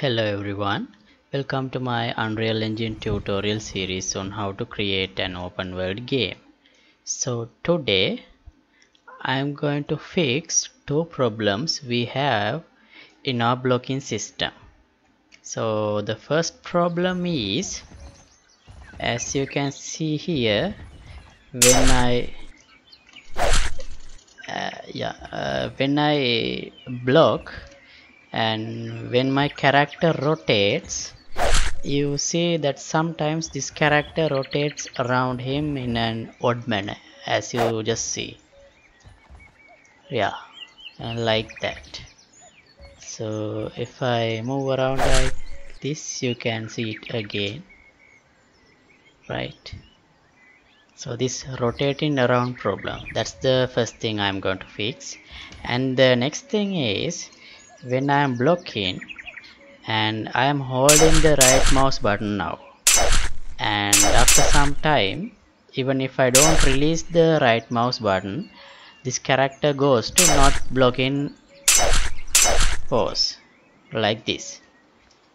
Hello everyone, welcome to my Unreal Engine tutorial series on how to create an open world game. So today I am going to fix two problems we have in our blocking system. So the first problem is as you can see here when I uh, yeah uh, when I block and when my character rotates you see that sometimes this character rotates around him in an odd manner as you just see. Yeah like that. So if I move around like this you can see it again right? So this rotating around problem. That's the first thing I'm going to fix. And the next thing is when I am blocking and I am holding the right mouse button now. And after some time even if I don't release the right mouse button this character goes to not blocking pose like this.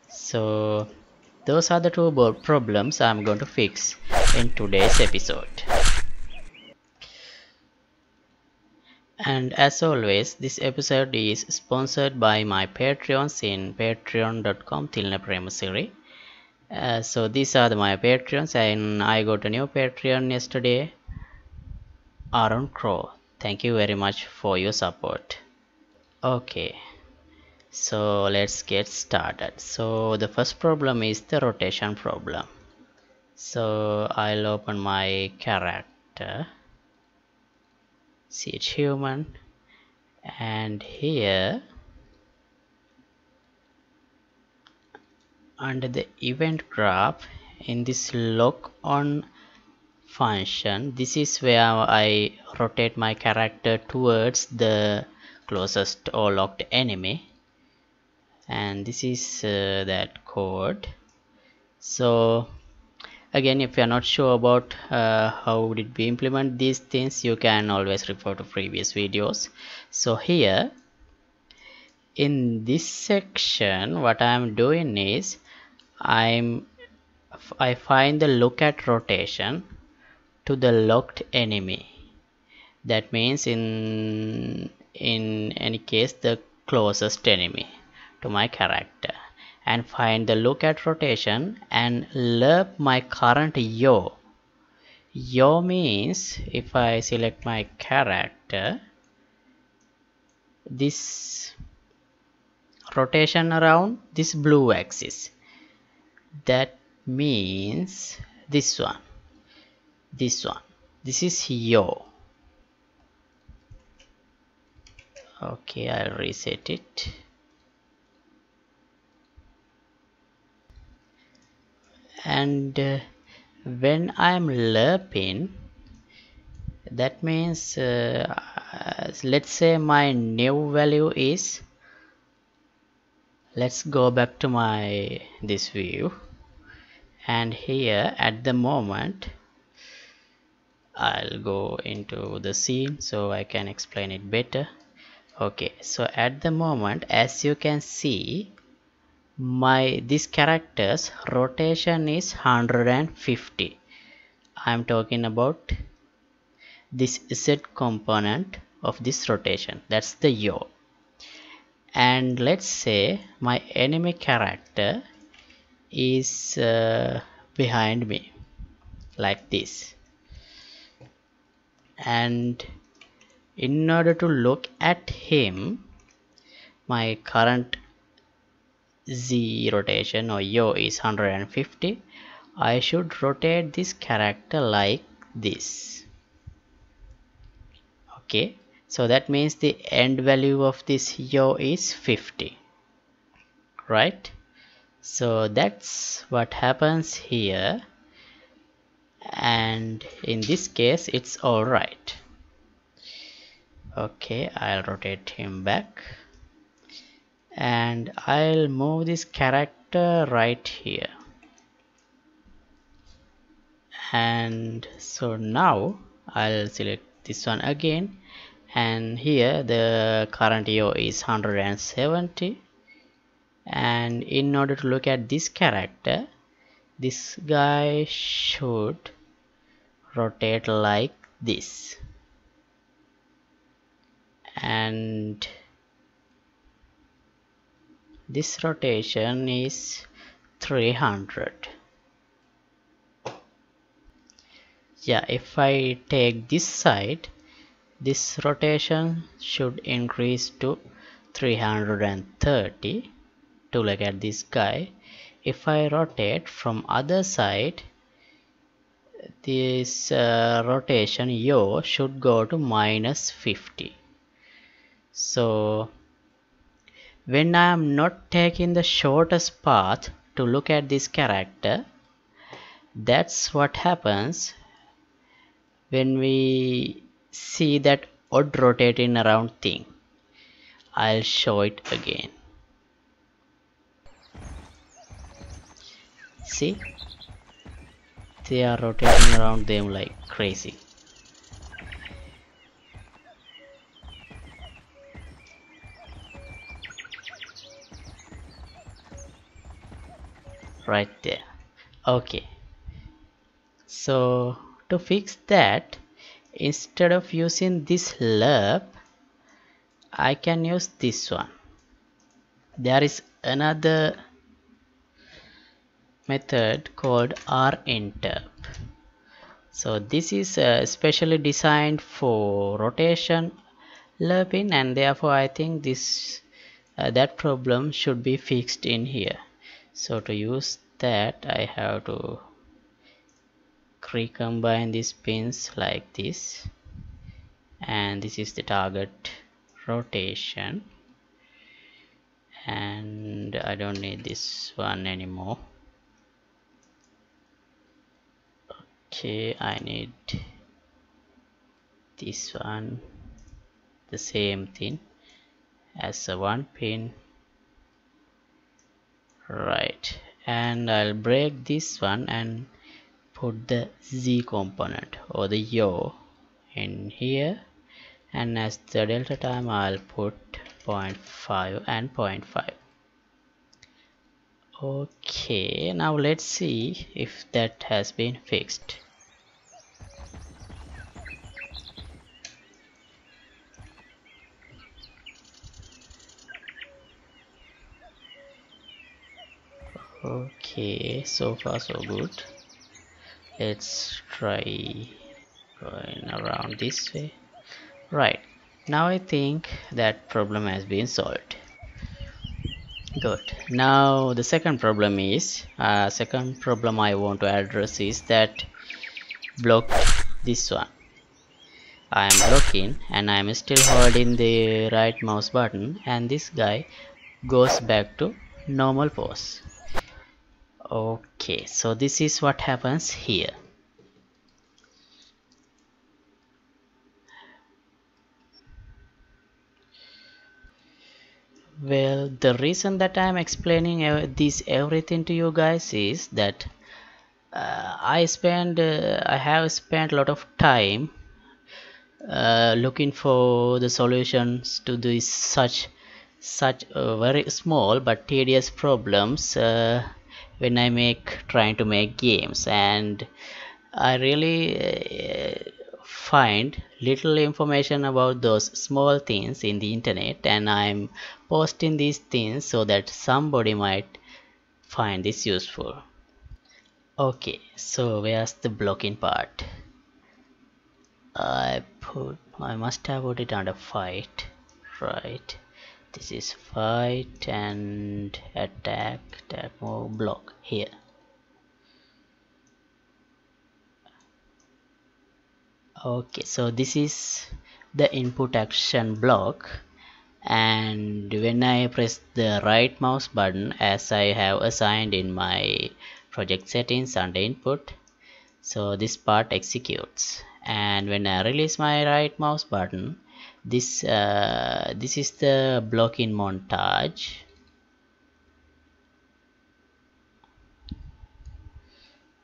So those are the two problems I'm going to fix in today's episode and as always this episode is sponsored by my patreons in patreon.com tilnapremasiri uh, so these are the, my patreons and i got a new patreon yesterday aaron crow. Thank you very much for your support. Okay. So let's get started. So the first problem is the rotation problem. So i'll open my character see human and here under the event graph in this lock on function this is where I rotate my character towards the closest or locked enemy. And this is uh, that code. So again if you're not sure about uh, how did we implement these things you can always refer to previous videos. So here in this section what I'm doing is I'm I find the look at rotation to the locked enemy. That means in in any case the closest enemy to my character and find the look at rotation and lerp my current yaw yaw means if I select my character this rotation around this blue axis. That means this one this one this is yaw okay I'll reset it and uh, when I'm lerping that means uh, let's say my new value is let's go back to my this view. And here at the moment I'll go into the scene so I can explain it better. Okay so at the moment as you can see my this character's rotation is 150 I'm talking about this Z component of this rotation. That's the yaw and let's say my enemy character is uh, behind me like this. And in order to look at him my current z rotation or yaw is 150 I should rotate this character like this. Okay so that means the end value of this yaw is 50 right? So that's what happens here. And in this case it's alright okay I'll rotate him back and I'll move this character right here. And so now I'll select this one again. And here the current yaw is 170 and and in order to look at this character this guy should rotate like this. And this rotation is 300 yeah if I take this side this rotation should increase to 330 to look at this guy if I rotate from other side this uh, rotation yaw should go to minus 50 so when I am not taking the shortest path to look at this character that's what happens when we see that odd rotating around thing. I'll show it again. See? They are rotating around them like crazy right there. Okay. So to fix that instead of using this lerp I can use this one. There is another method called rinterp. So this is uh, specially designed for rotation lerping and therefore I think this uh, that problem should be fixed in here so to use that I have to recombine these pins like this. And this is the target rotation. And I don't need this one anymore. Okay I need this one. The same thing as a one pin right. And I'll break this one and put the z component or the yaw in here. And as the delta time I'll put 0.5 and 0.5 okay. Now let's see if that has been fixed okay so far so good. Let's try going around this way. Right now I think that problem has been solved. Good. Now the second problem is uh, second problem I want to address is that block this one. I am blocking and I am still holding the right mouse button and this guy goes back to normal pose okay so this is what happens here. Well the reason that i'm explaining this everything to you guys is that uh, i spend uh, i have spent a lot of time uh, looking for the solutions to this such such very small but tedious problems uh, when I make trying to make games. And I really uh, find little information about those small things in the internet. And I'm posting these things so that somebody might find this useful. Okay so where's the blocking part? I put I must have put it under fight right this is fight and attack attack move block here. Okay so this is the input action block. And when I press the right mouse button as I have assigned in my project settings under input so this part executes. And when I release my right mouse button this uh, this is the blocking montage.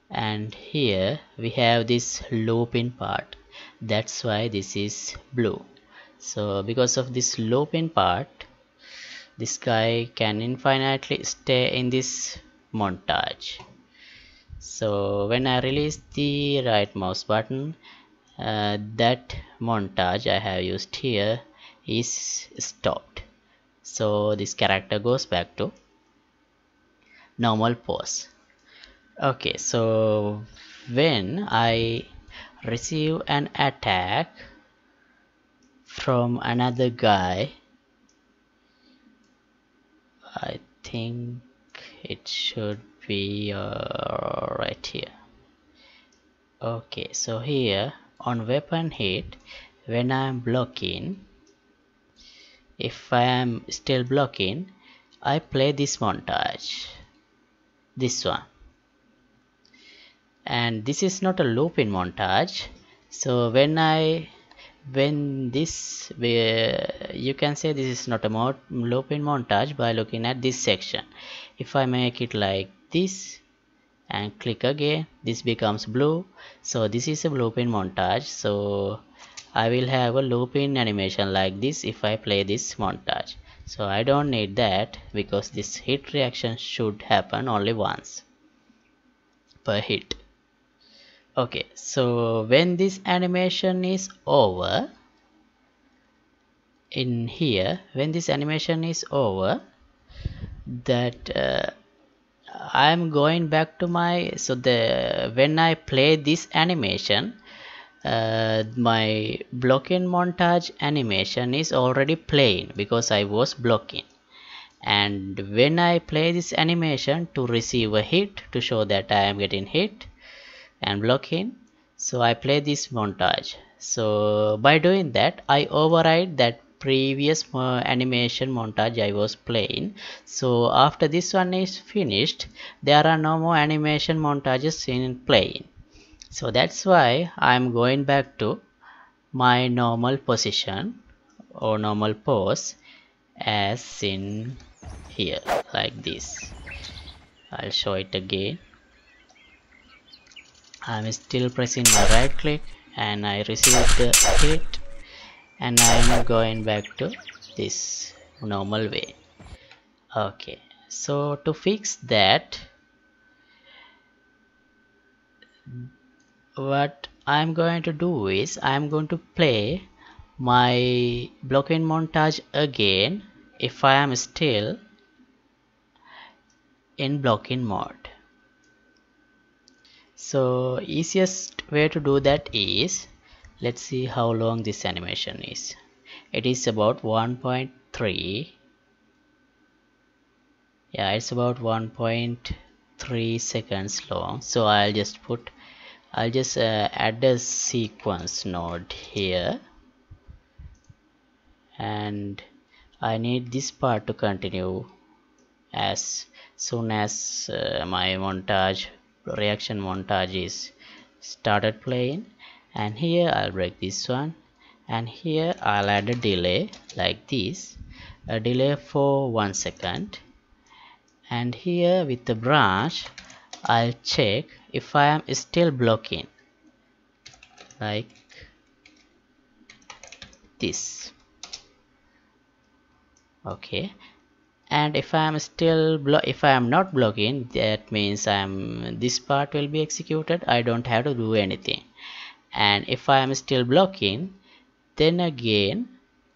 And here we have this looping part. That's why this is blue. So because of this looping part this guy can infinitely stay in this montage. So when I release the right mouse button uh, that montage I have used here is stopped. So this character goes back to normal pose. Okay so when I receive an attack from another guy I think it should be uh, right here. Okay so here on weapon hit when I am blocking. If I am still blocking I play this montage. This one. And this is not a looping montage. So when I when this uh, you can say this is not a mod, looping montage by looking at this section. If I make it like this and click again. This becomes blue. So this is a looping montage. So I will have a looping animation like this if I play this montage. So I don't need that because this hit reaction should happen only once per hit. Okay so when this animation is over in here when this animation is over that uh, I'm going back to my so the when I play this animation uh, my blocking montage animation is already playing because I was blocking. And when I play this animation to receive a hit to show that I am getting hit and blocking so I play this montage. So by doing that I override that previous uh, animation montage I was playing. So after this one is finished there are no more animation montages in playing. So that's why I'm going back to my normal position or normal pose as in here like this. I'll show it again. I'm still pressing my right click and I received the hit and I'm going back to this normal way. Okay. So to fix that what I'm going to do is I'm going to play my blocking montage again if I am still in blocking mode. So easiest way to do that is let's see how long this animation is. It is about 1.3 yeah it's about 1.3 seconds long. So I'll just put I'll just uh, add a sequence node here. And I need this part to continue as soon as uh, my montage reaction montage is started playing and here I'll break this one. And here I'll add a delay like this. A delay for one second. And here with the branch I'll check if I am still blocking. Like this. Okay. And if I am still if I am not blocking that means I am this part will be executed. I don't have to do anything and if I am still blocking then again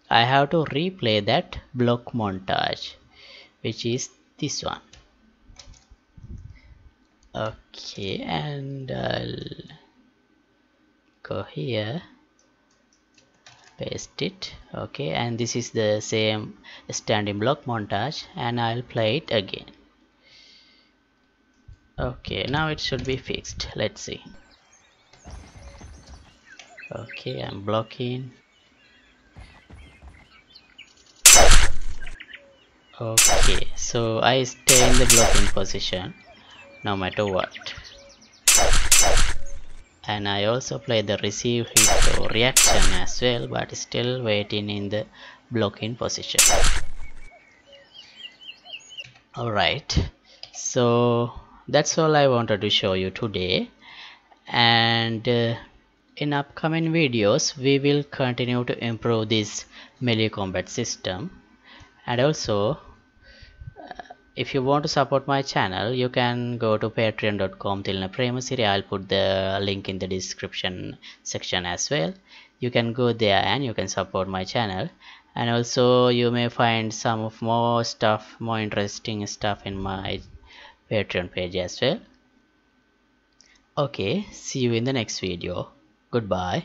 I have to replay that block montage which is this one. Okay and I'll go here paste it. Okay and this is the same standing block montage and I'll play it again. Okay now it should be fixed. Let's see okay I'm blocking. Okay so I stay in the blocking position no matter what. And I also play the receive hit or reaction as well but still waiting in the blocking position. Alright so that's all I wanted to show you today. And uh, in upcoming videos we will continue to improve this melee combat system. And also uh, if you want to support my channel you can go to patreon.com premasiri i'll put the link in the description section as well. You can go there and you can support my channel. And also you may find some of more stuff more interesting stuff in my patreon page as well. Okay see you in the next video goodbye